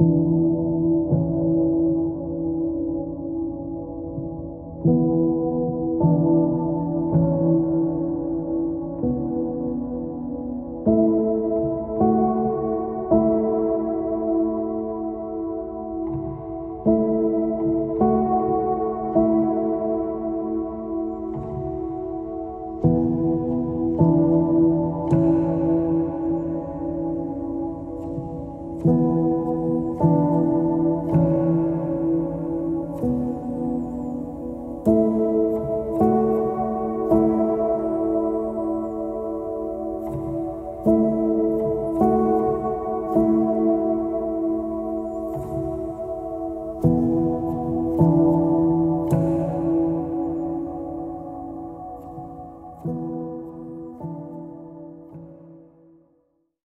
you you.